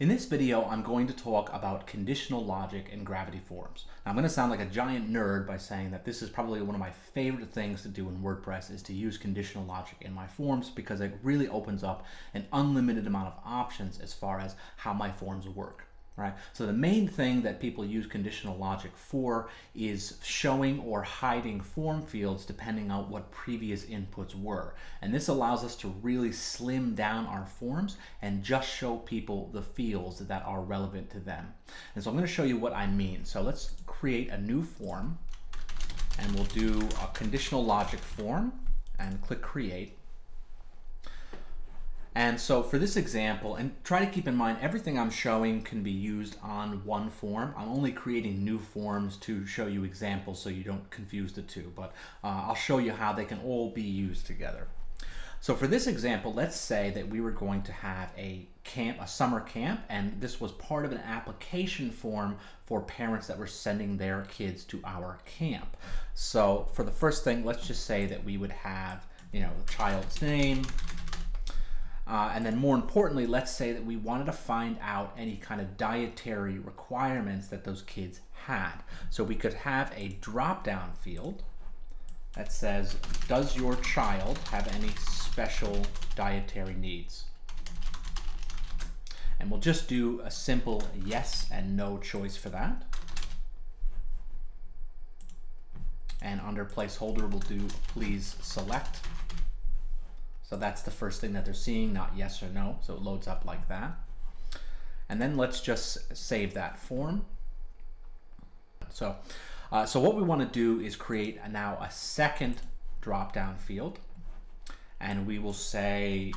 In this video, I'm going to talk about conditional logic and gravity forms. Now, I'm going to sound like a giant nerd by saying that this is probably one of my favorite things to do in WordPress is to use conditional logic in my forms because it really opens up an unlimited amount of options as far as how my forms work right? So the main thing that people use conditional logic for is showing or hiding form fields depending on what previous inputs were. And this allows us to really slim down our forms and just show people the fields that are relevant to them. And so I'm going to show you what I mean. So let's create a new form and we'll do a conditional logic form and click create. And so for this example, and try to keep in mind everything I'm showing can be used on one form. I'm only creating new forms to show you examples so you don't confuse the two, but uh, I'll show you how they can all be used together. So for this example, let's say that we were going to have a camp, a summer camp, and this was part of an application form for parents that were sending their kids to our camp. So for the first thing, let's just say that we would have, you know, the child's name, uh, and then more importantly, let's say that we wanted to find out any kind of dietary requirements that those kids had. So we could have a drop-down field that says, does your child have any special dietary needs? And we'll just do a simple yes and no choice for that. And under placeholder, we'll do please select. So that's the first thing that they're seeing, not yes or no. So it loads up like that. And then let's just save that form. So, uh, so what we want to do is create a, now a second drop-down field. And we will say,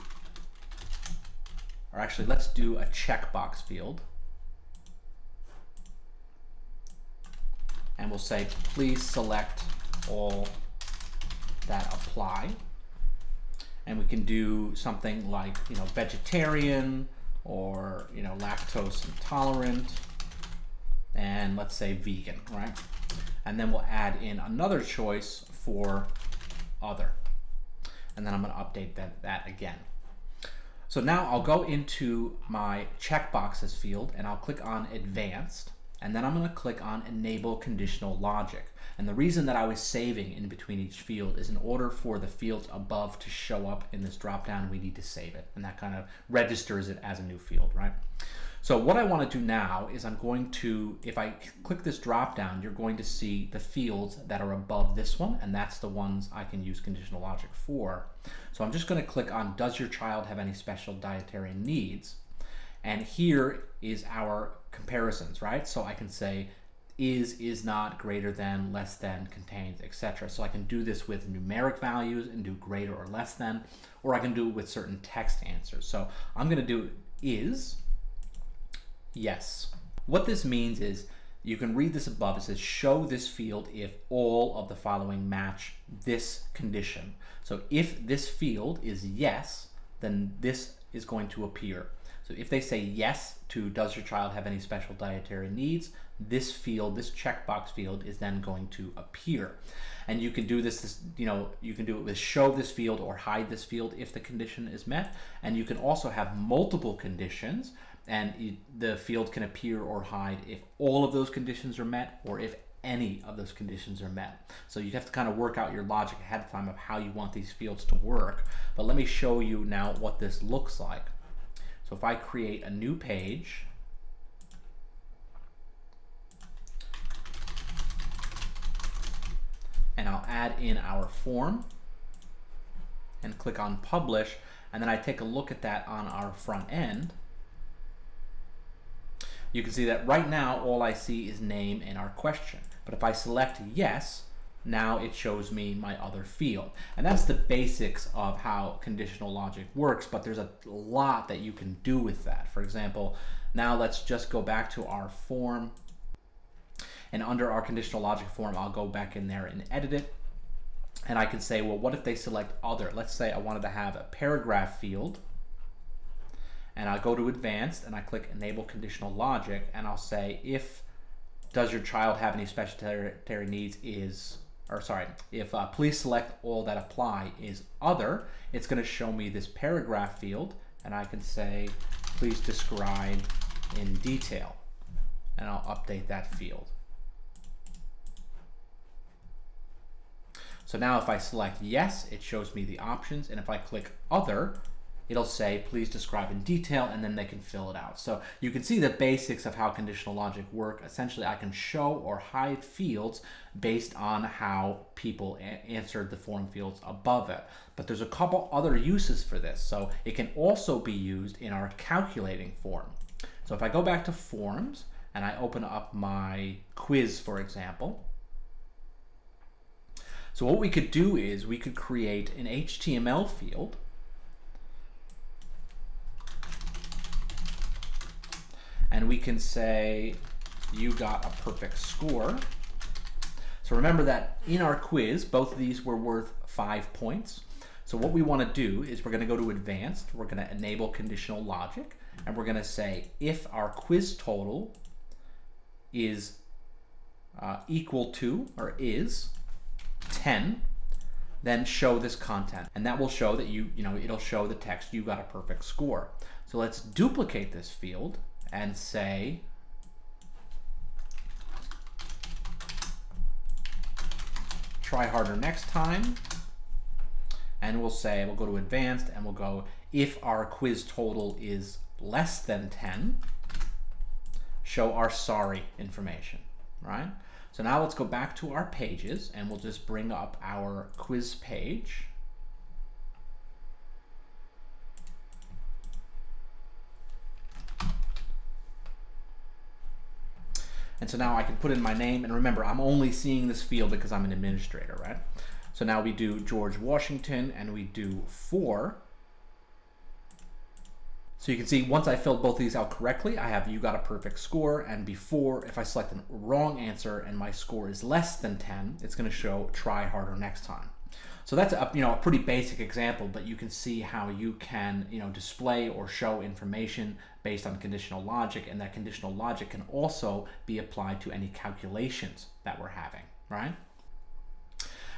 or actually let's do a checkbox field. And we'll say, please select all that apply and we can do something like you know vegetarian or you know lactose intolerant and let's say vegan right? And then we'll add in another choice for other. And then I'm going to update that, that again. So now I'll go into my checkboxes field and I'll click on advanced and then I'm going to click on enable conditional logic and the reason that I was saving in between each field is in order for the fields above to show up in this dropdown, we need to save it. And that kind of registers it as a new field, right? So what I want to do now is I'm going to, if I click this dropdown, you're going to see the fields that are above this one, and that's the ones I can use conditional logic for. So I'm just going to click on, does your child have any special dietary needs? And here is our comparisons, right? So I can say, is, is not, greater than, less than, contains, etc. So I can do this with numeric values and do greater or less than, or I can do it with certain text answers. So I'm going to do is, yes. What this means is you can read this above. It says show this field if all of the following match this condition. So if this field is yes, then this is going to appear. So if they say yes to does your child have any special dietary needs, this field, this checkbox field is then going to appear. And you can do this, this, you know, you can do it with show this field or hide this field if the condition is met. And you can also have multiple conditions and you, the field can appear or hide if all of those conditions are met or if any of those conditions are met. So you have to kind of work out your logic ahead of time of how you want these fields to work. But let me show you now what this looks like. So if I create a new page, and I'll add in our form and click on publish and then I take a look at that on our front end you can see that right now all I see is name and our question. But if I select yes now it shows me my other field and that's the basics of how conditional logic works but there's a lot that you can do with that for example now let's just go back to our form and under our conditional logic form, I'll go back in there and edit it. And I can say, well, what if they select other? Let's say I wanted to have a paragraph field. And I'll go to advanced and I click enable conditional logic. And I'll say, if does your child have any special dietary needs is or sorry, if uh, please select all that apply is other, it's going to show me this paragraph field, and I can say, please describe in detail. And I'll update that field. So now if I select yes, it shows me the options. And if I click other, it'll say, please describe in detail, and then they can fill it out. So you can see the basics of how conditional logic work. Essentially, I can show or hide fields based on how people answered the form fields above it. But there's a couple other uses for this. So it can also be used in our calculating form. So if I go back to forms and I open up my quiz, for example, so what we could do is we could create an HTML field and we can say you got a perfect score. So remember that in our quiz, both of these were worth five points. So what we want to do is we're going to go to advanced, we're going to enable conditional logic, and we're going to say if our quiz total is uh, equal to or is 10, then show this content. And that will show that you, you know, it'll show the text you got a perfect score. So let's duplicate this field and say try harder next time. And we'll say we'll go to advanced and we'll go if our quiz total is less than 10 show our sorry information right? So now let's go back to our pages and we'll just bring up our quiz page And so now I can put in my name. And remember, I'm only seeing this field because I'm an administrator, right? So now we do George Washington and we do four. So you can see once I filled both these out correctly, I have you got a perfect score. And before, if I select a wrong answer and my score is less than 10, it's going to show try harder next time. So that's a, you know, a pretty basic example, but you can see how you can you know, display or show information based on conditional logic, and that conditional logic can also be applied to any calculations that we're having, right?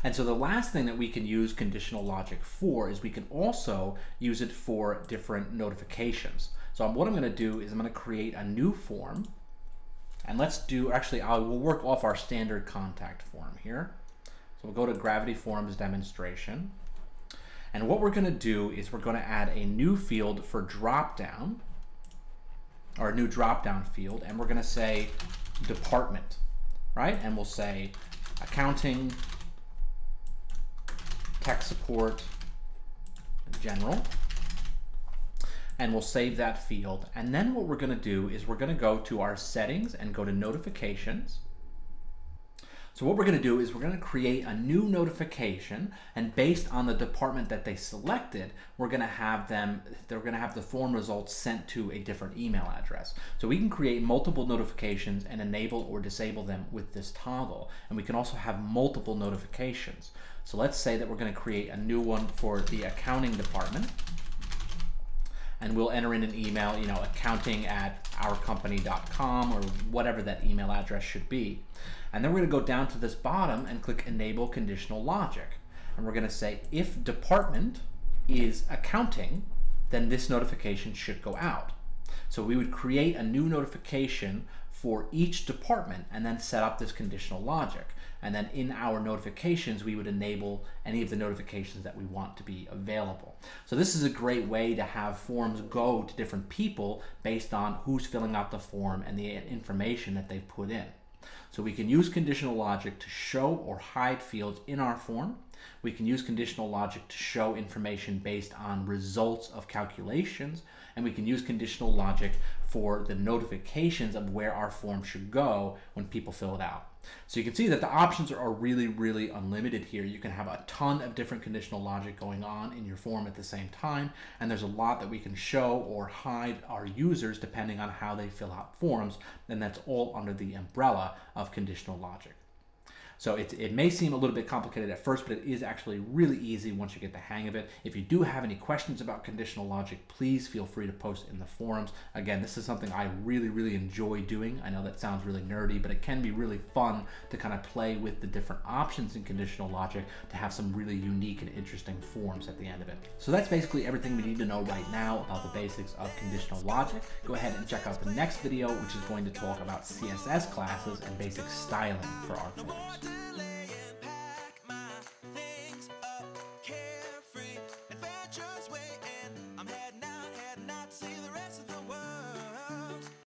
And so the last thing that we can use conditional logic for is we can also use it for different notifications. So what I'm going to do is I'm going to create a new form. And let's do, actually, I will work off our standard contact form here. We'll go to Gravity Forms demonstration. And what we're going to do is we're going to add a new field for dropdown, or a new dropdown field, and we're going to say department, right? And we'll say accounting, tech support, general, and we'll save that field. And then what we're going to do is we're going to go to our settings and go to notifications, so what we're going to do is we're going to create a new notification and based on the department that they selected, we're going to have them, they're going to have the form results sent to a different email address. So we can create multiple notifications and enable or disable them with this toggle. And we can also have multiple notifications. So let's say that we're going to create a new one for the accounting department and we'll enter in an email, you know, accounting at ourcompany.com or whatever that email address should be. And then we're going to go down to this bottom and click Enable Conditional Logic. And we're going to say if department is accounting, then this notification should go out. So we would create a new notification for each department and then set up this conditional logic. And then in our notifications, we would enable any of the notifications that we want to be available. So this is a great way to have forms go to different people based on who's filling out the form and the information that they've put in. So we can use conditional logic to show or hide fields in our form. We can use conditional logic to show information based on results of calculations. And we can use conditional logic for the notifications of where our form should go when people fill it out. So you can see that the options are really, really unlimited here. You can have a ton of different conditional logic going on in your form at the same time, and there's a lot that we can show or hide our users depending on how they fill out forms, and that's all under the umbrella of conditional logic. So it, it may seem a little bit complicated at first, but it is actually really easy once you get the hang of it. If you do have any questions about conditional logic, please feel free to post in the forums. Again, this is something I really, really enjoy doing. I know that sounds really nerdy, but it can be really fun to kind of play with the different options in conditional logic to have some really unique and interesting forms at the end of it. So that's basically everything we need to know right now about the basics of conditional logic. Go ahead and check out the next video, which is going to talk about CSS classes and basic styling for our forms will